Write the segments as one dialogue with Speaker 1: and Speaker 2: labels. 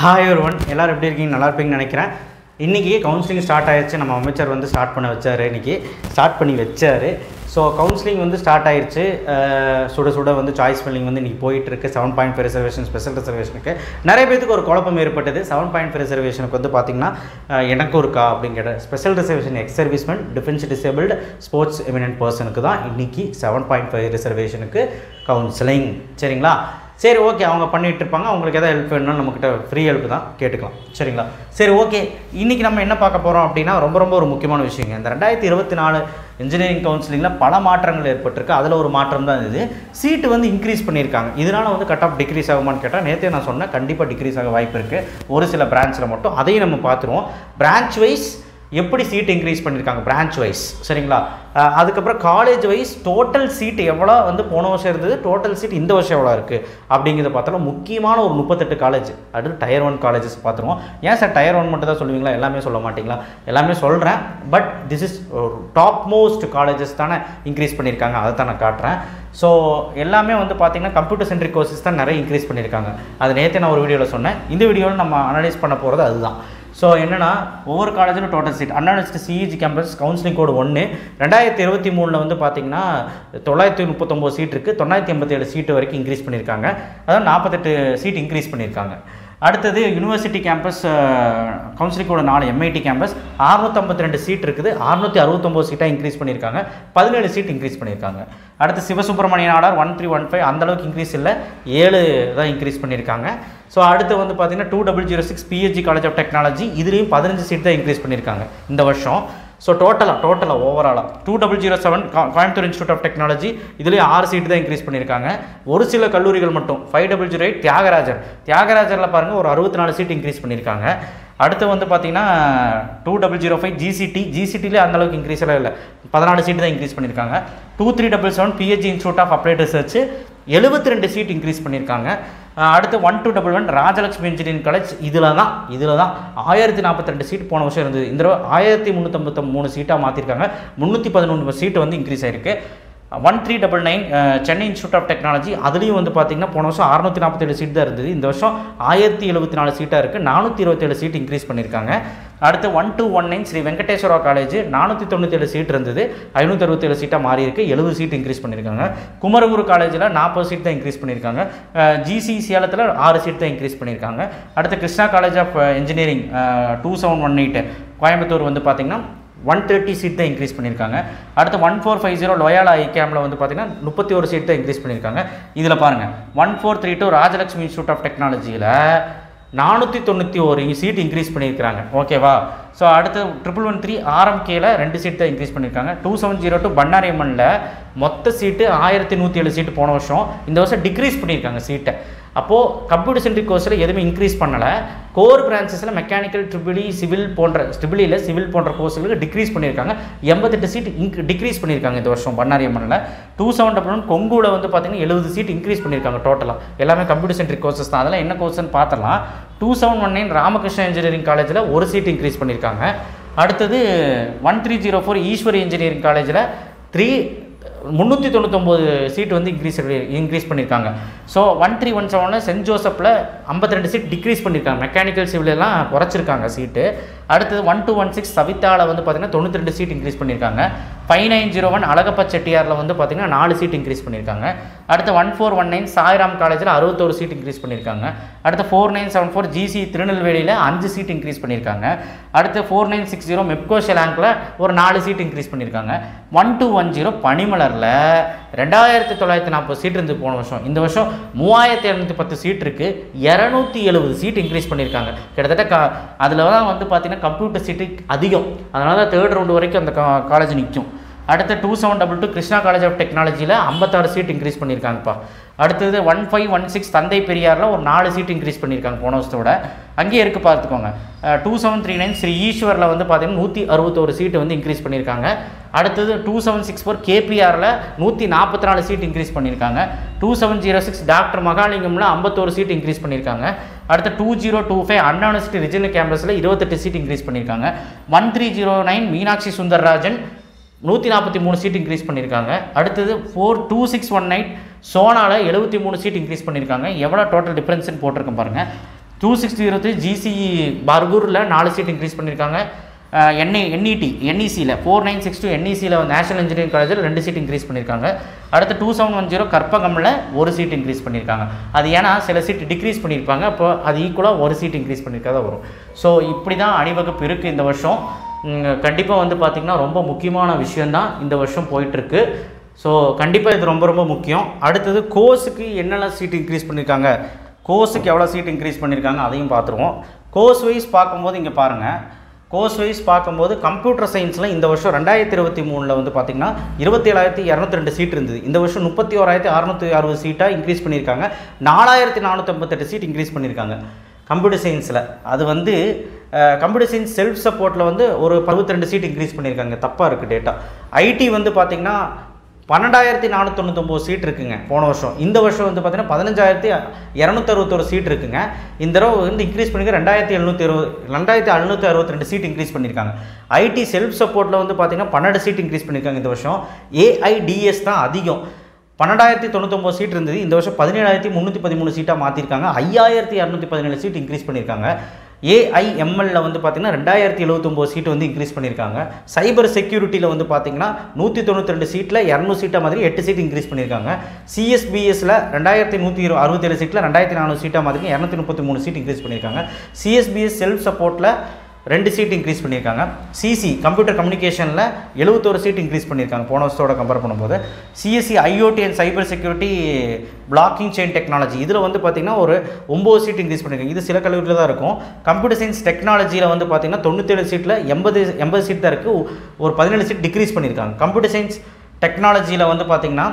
Speaker 1: Hi ஒருவன் எல்லோரும் எப்படி இருக்கீங்க? நல்லா இருப்பீங்கன்னு நினைக்கிறேன். இன்றைக்கி கவுன்சிலிங் ஸ்டார்ட் ஆயிடுச்சு நம்ம அமைச்சர் வந்து ஸ்டார்ட் பண்ண வச்சார் இன்றைக்கி ஸ்டார்ட் பண்ணி வச்சார். ஸோ கவுன்சிலிங் வந்து ஸ்டார்ட் ஆயிடுச்சு சுட சுட வந்து சாய்ஸ் ஃபில்லிங் வந்து இன்றைக்கி போயிட்டுருக்கு. Seven point five reservation special ரிசர்வேஷனுக்கு நிறைய பேருக்கு ஒரு குழப்பம் ஏற்பட்டது. செவன் பாயிண்ட் ஃபைவ் ரிசர்வேஷனுக்கு வந்து பார்த்திங்கன்னா எனக்கும் இருக்கா அப்படிங்கிற special reservation ex servicemen defence disabled sports eminent பர்சனுக்கு தான் இன்றைக்கி செவன் பாயிண்ட் ஃபைவ் ரிசர்வேஷனுக்கு கவுன்சிலிங் சரிங்களா? சரி ஓகே அவங்க பண்ணிகிட்டு இருப்பாங்க. அவங்களுக்கு எதாவது ஹெல்ப் வேணும்னா நம்மக்கிட்ட ஃப்ரீ ஹெல்ப் தான் கேட்டுக்கலாம். சரிங்களா? சரி ஓகே இன்றைக்கி நம்ம என்ன பார்க்க போகிறோம் அப்படின்னா ரொம்ப ரொம்ப ஒரு முக்கியமான விஷயங்க. இந்த ரெண்டாயிரத்தி இருபத்தி நாலு இன்ஜினியரிங் கவுன்சிலிங்கில் பல மாற்றங்கள் ஏற்பட்டிருக்கு. அதில் ஒரு மாற்றம் தான் இது. சீட்டு வந்து இன்க்ரீஸ் பண்ணியிருக்காங்க. இதனால் வந்து கட் ஆஃப் டிக்ரீஸ் ஆகுமான்னு கேட்டால் நேற்றே நான் சொன்னேன் கண்டிப்பாக டிக்ரீஸ் ஆக வாய்ப்பு இருக்குது ஒரு சில பிரான்ச்சில் மட்டும் அதையும் நம்ம பார்த்துருவோம். பிரான்ச் வைஸ் எப்படி சீட் இன்க்ரீஸ் பண்ணியிருக்காங்க பிரான்ச் வைஸ் சரிங்களா? அதுக்கப்புறம் காலேஜ் வைஸ் டோட்டல் சீட் எவ்வளோ வந்து போன வருஷம் இருந்தது? டோட்டல் சீட் இந்த வருஷம் எவ்வளோ இருக்குது அப்படிங்கிறத பார்த்தாலும் முக்கியமான ஒரு முப்பத்தெட்டு காலேஜ் அடுத்து டயர் ஒன் காலேஜஸ் பார்த்துருவோம். ஏன் சார் டயர் ஒன் மட்டும் தான் சொல்லுவீங்களா? எல்லாமே சொல்ல மாட்டிங்களா? எல்லாமே சொல்கிறேன் but this is top most colleges தானே இன்க்ரீஸ் பண்ணியிருக்காங்க. அதை தான் நான் காட்டுறேன். ஸோ எல்லாமே வந்து பார்த்தீங்கன்னா கம்ப்யூட்டர் சென்ட்ரிக் கோர்சஸ் தான் நிறைய இன்க்ரீஸ் பண்ணியிருக்காங்க. அது நேற்று நான் ஒரு வீடியோவில் சொன்னேன். இந்த வீடியோவில் நம்ம அனலைஸ் பண்ண போகிறது அதுதான். ஸோ என்னென்னா ஒவ்வொரு காலேஜிலும் total seat Anna CEG campus counselling code ஒன்று ரெண்டாயிரத்தி இருபத்தி மூணில் வந்து பார்த்தீங்கன்னா தொள்ளாயிரத்தி முப்பத்தொம்போது சீட் இருக்குது தொள்ளாயிரத்தி எண்பத்தேழு சீட்டு வரைக்கும் இன்க்ரீஸ் பண்ணியிருக்காங்க அதாவது நாற்பத்தெட்டு சீட் இன்க்ரீஸ் பண்ணியிருக்காங்க அடுத்தது யூனிவர்சிட்டி கேம்பஸ் கவுன்சிலிங்கோட நாலு எம்ஐடி கேம்பஸ் அறுநூத்தம்பத்தி ரெண்டு சீட் இருக்குது. அறுநூற்றி அறுபத்தொம்போது சீட்டாக இன்க்ரீஸ் பண்ணியிருக்காங்க. பதினேழு சீட் இன்க்ரீஸ் பண்ணியிருக்காங்க. அடுத்து Sivasubramanian order one three one five அந்தளவுக்கு இன்க்ரீஸ் இல்லை. ஏழு தான் இன்க்ரீஸ் பண்ணியிருக்காங்க. ஸோ அடுத்து வந்து பார்த்தீங்கன்னா two double zero six PHC college of technology இதுலேயும் பதினஞ்சு சீட் தான் இன்க்ரீஸ் பண்ணியிருக்காங்க இந்த வருஷம். ஸோ டோட்டலாக டோட்டலாக ஓவராலாக two double zero seven Coimbatore institute of technology இதுலேயே ஆறு சீட்டு தான் இன்க்ரீஸ் பண்ணியிருக்காங்க. ஒரு சில கல்லூரிகள் மட்டும் five double zero eight Thiagarajar. தியாகராஜரில் பாருங்கள் ஒரு அறுபத்தி நாலு சீட் இன்க்ரீஸ் பண்ணியிருக்காங்க. அடுத்து வந்து பார்த்தீங்கன்னா two double zero five GCT ஜிசிடிலே அந்தளவுக்கு இன்க்ரீஸ் எல்லாம் இல்லை. பதினாலு சீட்டு தான் இன்க்ரீஸ் பண்ணியிருக்காங்க. Two three double seven PHC institute of applied research எழுபத்தி ரெண்டு சீட் இன்க்ரீஸ் பண்ணியிருக்காங்க. அடுத்து one two double one Rajalakshmi engineering college இதில் தான் இதில் தான் ஆயிரத்தி நாற்பத்தி ரெண்டு சீட் போன வருஷம் இருந்தது. இந்த ஆயிரத்தி முந்நூற்றம்பத்தி மூணு சீட்டாக மாற்றிருக்காங்க முந்நூற்றி பதினொன்று சீட்டு வந்து இன்க்ரீஸ் ஆயிருக்கு. One three double nine Chennai institute of technology அதுலேயும் வந்து பார்த்தீங்கன்னா போன வருஷம் அறுநூற்றி நாற்பத்தேழு சீட் தான் இருந்தது. இந்த வருஷம் ஆயிரத்தி எழுபத்தி நாலு சீட்டாக இருக்குது நானூற்றி இருபத்தேழு சீட் இன்க்ரீஸ் பண்ணியிருக்காங்க அடுத்து one two one nine Sri Venkateswara college நானூற்றி தொண்ணூற்றேழு சீட் இருந்தது. ஐநூற்றி அறுபத்தேழு சீட்டாக மாறி இருக்குது எழுபது சீட் இன்க்ரீஸ் பண்ணியிருக்காங்க குமரகுரு காலேஜில் நாற்பது சீட் தான் இன்க்ரீஸ் பண்ணியிருக்காங்க ஜிசி சேலத்தில் ஆறு சீட் தான் இன்க்ரீஸ் பண்ணியிருக்காங்க அடுத்து Krishna college of engineering two seven one eight Coimbatore வந்து பார்த்திங்கன்னா ஒன் தேர்ட்டி சீட் தான் இன்க்ரீஸ் பண்ணியிருக்காங்க. அடுத்து one four five zero Loyola ஐகேமில் வந்து பார்த்திங்கன்னா முப்பத்தி ஒரு சீட் தான் இன்க்ரீஸ் பண்ணியிருக்காங்க. இதில் பாருங்கள் one four three two Rajalakshmi institute of டெக்னாலஜியில் நானூற்றி தொண்ணூற்றி ஒரு சீட் இன்க்ரீஸ் பண்ணியிருக்காங்க ஓகேவா ஸோ அடுத்து ட்ரிபிள் ஒன் த்ரீ ஆர்எம்கேல ரெண்டு சீட் தான் இன்க்ரீஸ் பண்ணியிருக்காங்க. டூ செவன் ஜீரோ டூ பன்னாரியம்மனில் மொத்த சீட்டு ஆயிரத்தி நூற்றி ஏழு சீட்டு போன வருஷம். இந்த வருஷம் டிக்ரீஸ் பண்ணியிருக்காங்க சீட்டை அப்போது கம்ப்யூட்டர் சென்ட்ரிக் கோர்ஸில் எதுவுமே இன்க்ரீஸ் பண்ணலை. கோர் பிரான்ச்சஸில் மெக்கானிக்கல் ட்ரிபிளி சிவில் போன்ற ட்ரிபிளியில் சிவில் போன்ற கோர்ஸுகளுக்கு டிக்ரீஸ் பண்ணியிருக்காங்க. எண்பத்தெட்டு சீட் இன்க் டிக்ரீஸ் பண்ணியிருக்காங்க இந்த வருஷம் பன்னாரியம்மனில் டூ செவன் டபுள் ஒன் கொங்குல வந்து பார்த்திங்கன்னா எழுபது சீட் இன்க்ரீஸ் பண்ணியிருக்காங்க டோட்டலாக எல்லாமே கம்ப்யூட்டர் சென்ட்ரிக் கோர்சஸ் தான். அதெல்லாம் என்ன கோர்ஸ்னு பார்த்தலாம் two seven one nine Ramakrishna engineering காலேஜில் ஒரு சீட் இன்க்ரீஸ் பண்ணியிருக்காங்க. அடுத்தது one three zero four Eswari engineering காலேஜில் த்ரீ முந்நூற்றி தொண்ணூத்தொம்பது சீட் வந்து இன்க்ரீஸ் இன்க்ரீஸ் பண்ணியிருக்காங்க. ஸோ ஒன் த்ரீ ஒன் செவனில் சென்ட் ஜோசப்பில் ஐம்பத்தி ரெண்டு சீட் டிக்ரீஸ் பண்ணியிருக்காங்க. மெக்கானிக்கல் சிவிலெலாம் குறைச்சிருக்காங்க சீட்டு அடுத்தது ஒன் டூ ஒன் சிக்ஸ் சவிதாவில் வந்து பார்த்திங்கன்னா தொண்ணூற்றி ரெண்டு சீட் இன்க்ரீஸ் பண்ணியிருக்காங்க. Five nine zero one Alagappa செட்டியாரில் வந்து பார்த்திங்கன்னா நாலு சீட் இன்க்ரீஸ் பண்ணியிருக்காங்க அடுத்து one four one nine Sairam காலேஜில் அறுபத்தோரு சீட் இன்க்ரீஸ் பண்ணியிருக்காங்க அடுத்து four nine seven four GC திருநெல்வேலியில் அஞ்சு சீட் இன்க்ரீஸ் பண்ணியிருக்காங்க அடுத்து four nine six zero Mepco ஷெலாங்கில் ஒரு நாலு சீட் இன்க்ரீஸ் பண்ணியிருக்காங்க ஒன் டூ ஒன் ஜீரோ பனிமலரில் ரெண்டாயிரத்தி தொள்ளாயிரத்தி நாற்பது சீட் இருந்து போன வருஷம். இந்த வருஷம் மூவாயிரத்தி இரநூத்தி பத்து சீட் இருக்குது இரநூத்தி எழுபது சீட் இன்க்ரீஸ் பண்ணியிருக்காங்க கிட்டத்தட்ட க அதில் தான் வந்து பார்த்திங்கன்னா கம்ப்யூட்டர் சீட்டு அதிகம். அதனால தான் தேர்ட் ரவுண்டு வரைக்கும் அந்த காலேஜ் நிற்கும் அடுத்து two seven double two Krishna college of டெக்னாலஜியில் ஐம்பத்தாறு சீட் இன்க்ரீஸ் பண்ணியிருக்காங்கப்பா அடுத்தது ஒன் ஃபைவ் ஒன் சிக்ஸ் தந்தை பெரியாரில் ஒரு நாலு சீட் இன்க்ரீஸ் பண்ணியிருக்காங்க போன வருஷத்தோட அங்கேயே இருக்குது பார்த்துக்கோங்க. Two seven three nine Sri ஈஸ்வரில் வந்து பார்த்தீங்கன்னா நூற்றி அறுபத்தோரு சீட்டு வந்து இன்க்ரீஸ் பண்ணியிருக்காங்க அடுத்தது டூ செவன் சிக்ஸ் ஃபோர் கேபிஆரில் நூற்றி நாற்பத்தி நாலு சீட் இன்க்ரீஸ் பண்ணியிருக்காங்க two seven zero six doctor மகாலிங்கம்ல ஐம்பத்தோரு சீட் இன்க்ரீஸ் பண்ணியிருக்காங்க அடுத்து two zero two five Anna university regional கேம்பஸில் இருபத்தெட்டு சீட் இன்க்ரீஸ் பண்ணியிருக்காங்க one three zero nine Meenakshi Sundarrajan நூற்றி நாற்பத்தி மூணு சீட் இன்க்ரீஸ் பண்ணியிருக்காங்க. அடுத்தது four two six one night சோனாவில் எழுபத்தி மூணு சீட் இன்க்ரீஸ் பண்ணியிருக்காங்க. எவ்வளோ டோட்டல் டிஃப்ரென்ஸ்னு போட்டிருக்கேன் பாருங்கள் two sixty zero three GCE பர்கூரில் நாலு சீட் இன்க்ரீஸ் பண்ணியிருக்காங்க. என்ஐ என்இடி என்இசியில் ஃபோர் நைன் சிக்ஸ் டூ என்இசியில் நேஷனல் இன்ஜினியரிங் காலேஜில் ரெண்டு சீட் இன்க்ரீஸ் பண்ணியிருக்காங்க. அடுத்து டூ செவன் ஒன் ஜீரோ கற்பகமில் ஒரு சீட் இன்க்ரீஸ் பண்ணியிருக்காங்க. அது ஏன்னா சில சீட் டிக்ரீஸ் பண்ணியிருப்பாங்க. அப்போ அது ஈக்குவலாக ஒரு சீட் இன்க்ரீஸ் பண்ணியிருக்காத வரும். ஸோ இப்படி தான் அணிவகுப்பு இருக்குது இந்த வருஷம். கண்டிப்பாக வந்து பார்த்திங்கன்னா ரொம்ப முக்கியமான விஷயந்தான் இந்த வருஷம் போயிட்டுருக்கு. ஸோ கண்டிப்பாக இது ரொம்ப ரொம்ப முக்கியம். அடுத்தது கோர்ஸுக்கு என்னென்ன சீட் இன்க்ரீஸ் பண்ணியிருக்காங்க கோர்ஸுக்கு எவ்வளோ சீட் இன்க்ரீஸ் பண்ணியிருக்காங்க அதையும் பார்த்துருவோம். கோர்ஸ் வைஸ் பார்க்கும்போது இங்கே பாருங்கள் கோர்ஸ் வைஸ் பார்க்கும்போது கம்ப்யூட்டர் சயின்ஸில் இந்த வருஷம் ரெண்டாயிரத்தி இருபத்தி மூணில் வந்து பார்த்திங்கன்னா இருபத்தி ஏழாயிரத்தி இரநூத்தி ரெண்டு சீட் இருந்தது. இந்த வருஷம் முப்பத்தி ஓராயிரத்தி அறநூற்றி அறுபது சீட்டாக இன்க்ரீஸ் பண்ணியிருக்காங்க நாலாயிரத்தி நானூற்றம்பத்தெட்டு சீட் இன்க்ரீஸ் பண்ணியிருக்காங்க கம்ப்யூட்டர் சயின்ஸில் அது வந்து கம்ப்யூட்டர் சயின்ஸ் செல்ஃப் சப்போர்ட்டில் வந்து ஒரு பருவத்தி ரெண்டு சீட் இன்க்ரீஸ் பண்ணியிருக்காங்க தப்பாக இருக்குது டேட்டா ஐடி வந்து பார்த்திங்கன்னா பன்னெண்டாயிரத்தி நானூற்றொண்ணூத்தொம்பது சீட் இருக்குங்க போன வருஷம். இந்த வருஷம் வந்து பார்த்தீங்கன்னா பதினஞ்சாயிரத்தி இரநூத்தறுபத்தொரு சீட் இருக்குங்க. இந்த தடவை வந்து இன்க்ரீஸ் பண்ணிக்க ரெண்டாயிரத்தி எழுநூற்றி இருபது ரெண்டாயிரத்தி அறுநூற்றி அறுபத்தி ரெண்டு சீட் இன்க்ரீஸ் பண்ணியிருக்காங்க ஐடி செல்ஃப் சப்போர்ட்டில் வந்து பார்த்தீங்கன்னா பன்னெண்டு சீட் இன்க்ரீஸ் பண்ணியிருக்காங்க இந்த வருஷம். ஏஐடிஎஸ் தான் அதிகம். பன்னெண்டாயிரத்தி தொண்ணூத்தொம்பது சீட் இருந்தது. இந்த வருஷம் பதினேழாயிரத்தி முந்நூற்றி பதிமூணு சீட்டாக மாற்றிருக்காங்க ஐயாயிரத்தி இரநூத்தி பதினேழு சீட் இன்க்ரீஸ் பண்ணியிருக்காங்க. ஏஐஎம்எல்ல வந்து பார்த்தீங்கன்னா ரெண்டாயிரத்தி எழுபத்தொம்போது சீட்டு வந்து இன்க்ரீஸ் பண்ணியிருக்காங்க. சைபர் செக்யூரிட்டியில் வந்து பார்த்தீங்கன்னா நூற்றி தொண்ணூற்றி ரெண்டு சீட்டில் இரநூறு சீட்டாக மாதிரி எட்டு சீட் இன்க்ரீஸ் பண்ணியிருக்காங்க. சிஎஸ்பிஎஸ்ல ரெண்டாயிரத்தி நூற்றி இரு அறுபத்தேழு சீட்டில் ரெண்டாயிரத்தி நானூறு சீட்டாக மாதிரி இரநூத்தி முப்பத்தி மூணு சீட் இன்க்ரீஸ் பண்ணியிருக்காங்க. சிஎஸ்பிஎஸ் செல்ஃப் சப்போர்ட்டில் ரெண்டு சீட் இன்க்ரீஸ் பண்ணியிருக்காங்க. சிசி கம்ப்யூட்டர் கம்யூனிகேஷனில் எழுபத்தோரு சீட் இன்க்ரீஸ் பண்ணியிருக்காங்க. போன வருஷத்தோட கம்பேர் பண்ணும்போது. CSE IOT and cyber security blocking chain technology இதில் வந்து பார்த்திங்கன்னா ஒரு ஒம்பது சீட் இன்க்ரீஸ் பண்ணியிருக்காங்க. இது சில கல்லூரியில் தான் இருக்கும். கம்ப்யூட்டர் சயின்ஸ் டெக்னாலஜியில் வந்து பார்த்திங்கன்னா தொண்ணூற்றேழு சீட்டில் எண்பது எண்பது சீட் தான் இருக்குது ஒரு பதினேழு சீட் டிக்ரீஸ் பண்ணியிருக்காங்க. கம்ப்யூட்டர் சயின்ஸ் டெக்னாலஜியில் வந்து பார்த்திங்கன்னா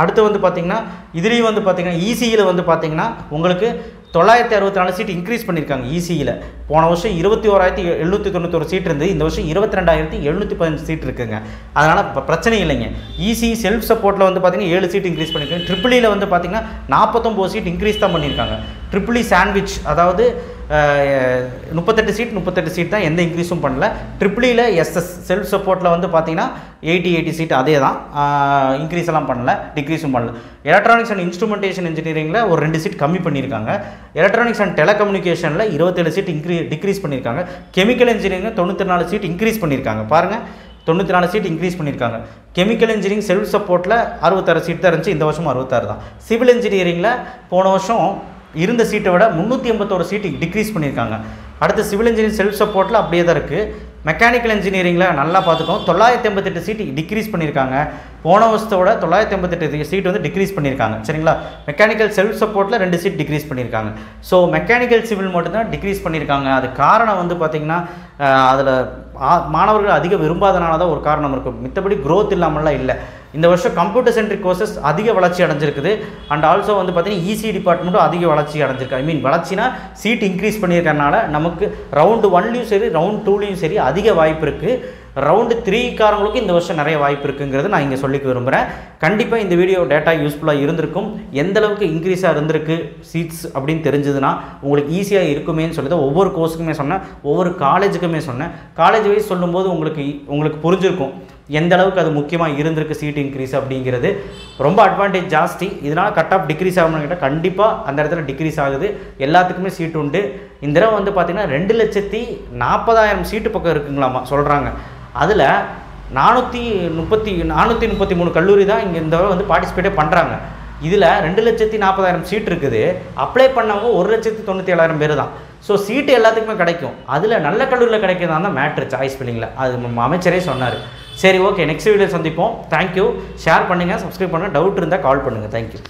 Speaker 1: அடுத்து வந்து பார்த்திங்கன்னா இதுலேயும் வந்து பார்த்திங்கன்னா இசியில் வந்து பார்த்திங்கன்னா உங்களுக்கு தொள்ளாயிரத்தி அறுபத்தி நாலு சீட் இன்க்ரீஸ் பண்ணியிருக்காங்க இசியில் போன வருஷம் இருபத்தி ஓராயிரத்தி எழுநூற்றி தொண்ணூத்தொரு சீட் இருந்து இந்த வருஷம் இருபத்தி ரெண்டாயிரத்தி எழுநூற்றி பதினஞ்சு சீட் இருக்குங்க. அதனால் இப்போ பிரச்சனை இல்லைங்க. இசி செல்ஃப் சப்போர்ட்டில் வந்து பார்த்தீங்கன்னா ஏழு சீட் இன்க்ரீஸ் பண்ணியிருக்காங்க ட்ரிபிளியில் e வந்து பார்த்தீங்கன்னா நாற்பத்தொம்போது சீட் இன்க்ரீஸ் தான் பண்ணியிருக்காங்க ட்ரிபிளி சாண்ட்விச் அதாவது முப்பத்தெட்டு சீட் முப்பத்தெட்டு சீட் தான் எந்த இன்க்ரீஸும் பண்ணல. ட்ரிபிளியில் எஸ்எஸ் செல்ஃப் சப்போர்ட்டில் வந்து பார்த்தீங்கன்னா எயிட்டி எயிட்டி சீட் அதே தான். இன்க்ரீஸ் எல்லாம் பண்ணல டிக்ரீஸும் பண்ணல. எலக்ட்ரானிக்ஸ் அண்ட் இன்ஸ்ட்ருமெண்டேஷன் இன்ஜினியரிங்கில் ஒரு ரெண்டு சீட் கம்மி பண்ணியிருக்காங்க எலக்ட்ரானிக்ஸ் அண்ட் டெலகம்யூனிகேஷனில் இருபத்தேழு சீட் இன்க்ரீ டிக்ரீஸ் பண்ணியிருக்காங்க கெமிக்கல் இன்ஜினியரிங் தொண்ணூற்றி நாலு சீட் இன்க்ரீஸ் பண்ணியிருக்காங்க பாருங்கள் தொண்ணூற்றி நாலு சீட் இன்க்ரீஸ் பண்ணியிருக்காங்க கெமிக்கல் இன்ஜினியரிங் செல்ஃப் சப்போர்ட்டில் அறுபத்தாறு சீட் தான் இருந்துச்சு. இந்த வருஷம் அறுபத்தாறு தான். சிவில் இன்ஜினியரிங்கில் போன வருஷம் இருந்த சீட்டை விட முந்நூற்றி எண்பத்தோரு சீட்டு டிக்ரீஸ் பண்ணியிருக்காங்க. அடுத்து சிவில் இன்ஜினியரிங் செல்ஃப் சப்போர்ட்டில் அப்படியே தான் இருக்குது மெக்கானிக்கல் இன்ஜினியரிங்கில் நல்லா பார்த்துக்கோம் தொள்ளாயிரத்தி எண்பத்தெட்டு சீட்டு டிக்ரீஸ் பண்ணியிருக்காங்க. போன வருஷத்தோட தொள்ளாயிரத்தி எண்பத்தெட்டு சீட் வந்து டிக்ரீஸ் பண்ணியிருக்காங்க. சரிங்களா? மெக்கானிக்கல் செல்ஃப் சப்போர்ட்டில் ரெண்டு சீட் டிக்ரீஸ் பண்ணியிருக்காங்க. ஸோ மெக்கானிக்கல் சிவில் மட்டும்தான் டிக்ரீஸ் பண்ணியிருக்காங்க. அது காரணம் வந்து பார்த்திங்கன்னா அதில் மாணவர்கள் அதிக விரும்பாதனால தான் ஒரு காரணம் இருக்கும் மித்தபடி க்ரோத் இல்லாமல்லாம் இல்லை. இந்த வருஷம் கம்ப்யூட்டர் சென்ட்ரிக் கோர்சஸ் அதிக வளர்ச்சி அடைஞ்சிருக்குது. அண்ட் ஆல்சோ வந்து பார்த்தீங்கன்னா இசி டிபார்ட்மெண்ட்டும் அதிக வளர்ச்சி அடைஞ்சிருக்கு. ஐ மீன் வளர்ச்சினா சீட் இன்க்ரீஸ் பண்ணியிருக்கறனால நமக்கு ரவுண்டு ஒன்லேயும் சரி ரவுண்ட் டூலேயும் சரி அதிக வாய்ப்பு இருக்குது ரவுண்டு த்ரீக்காரங்களுக்கும் இந்த வருஷம் நிறைய வாய்ப்பு இருக்குங்கிறது நான் இங்கே சொல்லிக்க விரும்புகிறேன் கண்டிப்பாக இந்த வீடியோ டேட்டா யூஸ்ஃபுல்லாக இருந்திருக்கும். எந்த அளவுக்கு இன்க்ரீஸாக இருந்திருக்கு சீட்ஸ் அப்படின்னு தெரிஞ்சதுன்னா உங்களுக்கு ஈஸியாக இருக்குமேன்னு சொல்லி தான் ஒவ்வொரு கோர்ஸுக்குமே சொன்னேன். ஒவ்வொரு காலேஜுக்குமே சொன்னேன். காலேஜ் வைஸ் சொல்லும்போது உங்களுக்கு உங்களுக்கு புரிஞ்சிருக்கும். எந்த அளவுக்கு அது முக்கியமாக இருந்திருக்கு சீட் இன்க்ரீஸ் அப்படிங்கிறது ரொம்ப அட்வான்டேஜ் ஜாஸ்தி. இதனால் கட் ஆஃப் டிக்ரீஸ் ஆகணும்னு கேட்டால் கண்டிப்பாக அந்த இடத்துல டிக்ரீஸ் ஆகுது. எல்லாத்துக்குமே சீட் உண்டு. இந்த தடவை வந்து பார்த்திங்கன்னா ரெண்டு லட்சத்தி நாற்பதாயிரம் சீட்டு பக்கம் இருக்குங்களாமா சொல்கிறாங்க அதில் நானூற்றி முப்பத்தி நானூற்றி முப்பத்தி மூணு கல்லூரி தான் இங்கே இந்த தடவை வந்து பார்ட்டிசிபேட்டே பண்ணுறாங்க இதில் ரெண்டு லட்சத்தி நாற்பதாயிரம் சீட் இருக்குது. அப்ளை பண்ணவங்க ஒரு லட்சத்தி தொண்ணூற்றி ஏழாயிரம் பேர் தான். ஸோ சீட்டு எல்லாத்துக்குமே கிடைக்கும். அதில் நல்ல கல்லூரியில் கிடைக்கிறதா தான் மேட்ரு சாய்ஸ் ஃபில்லிங்கில் அது அமைச்சரே சொன்னார். சரி ஓகே நெக்ஸ்ட் வீடியோ சந்திப்போம். தேங்க்யூ ஷேர் பண்ணுங்கள் சப்ஸ்கிரைப் பண்ணுங்கள் டவுட் இருந்தால் கால் பண்ணுங்கள் தேங்க்யூ